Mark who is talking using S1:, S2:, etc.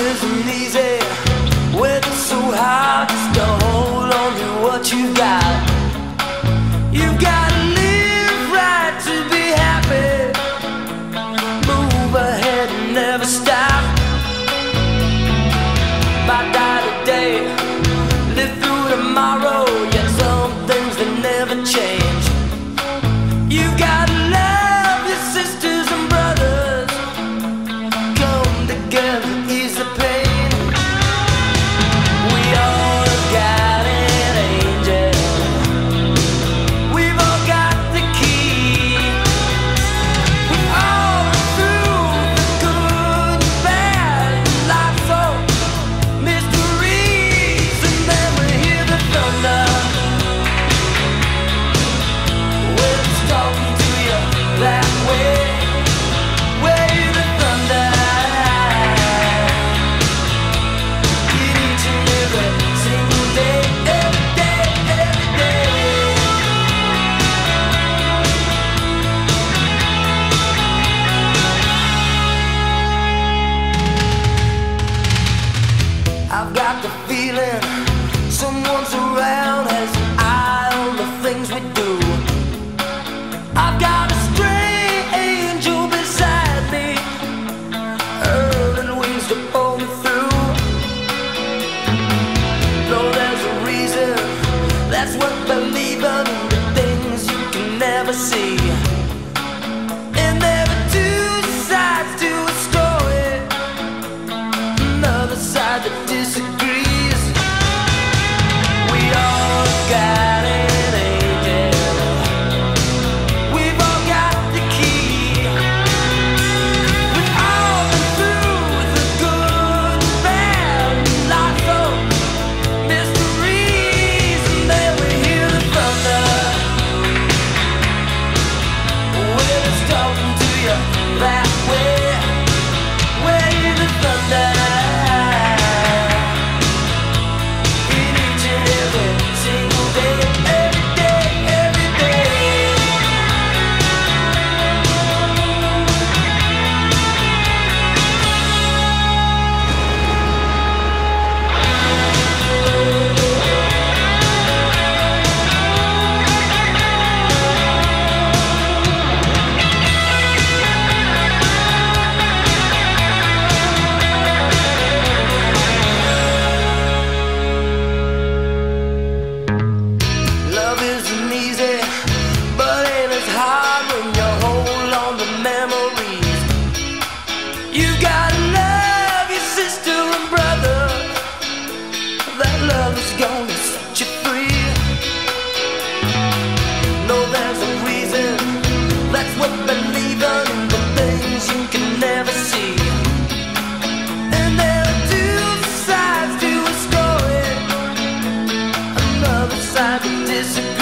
S1: isn't easy. When it's so hard, just to hold on to what you got. I disagree.